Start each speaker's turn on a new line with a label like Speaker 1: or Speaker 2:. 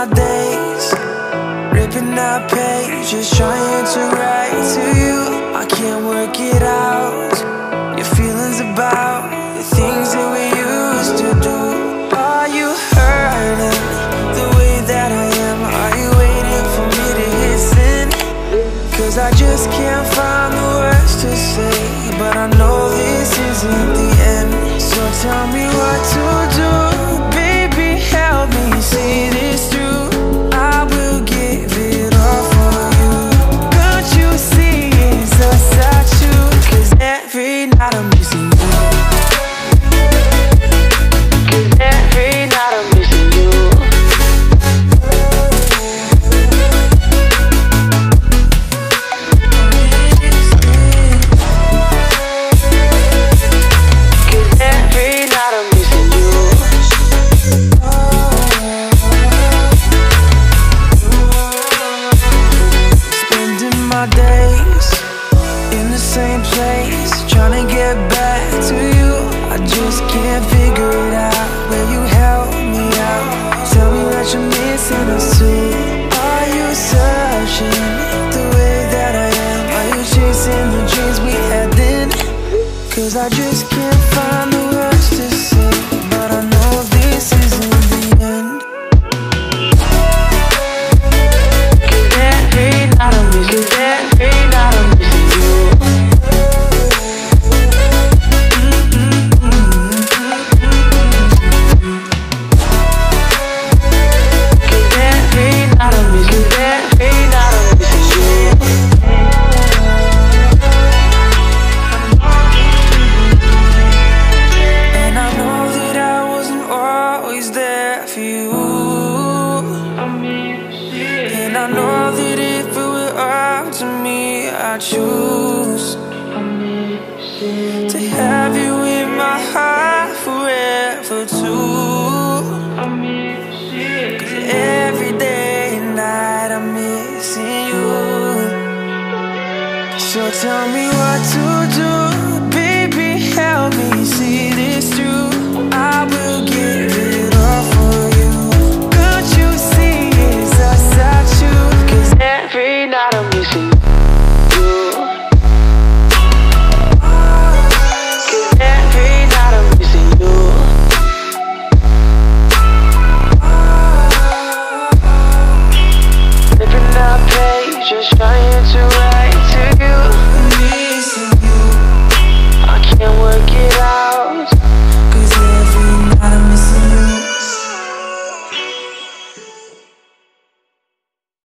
Speaker 1: my days ripping out pages, trying to write to you. I can't work it out. Your feelings about the things that we used to do. Are you hurting the way that I am? Are you waiting for me to hit send? Cause I just can't find the words to say. But I know this isn't the end. So tell me what to I'm missing you. Just can't figure it out. Will you help me out? Tell me that you're missing too. Are you searching the way that I am? Are you chasing the dreams we had then? Cause I just can't find the words to say, I know that if it were up to me, I'd choose to have you in my heart forever too. Cause every day and night I'm missing you. So tell me what to do,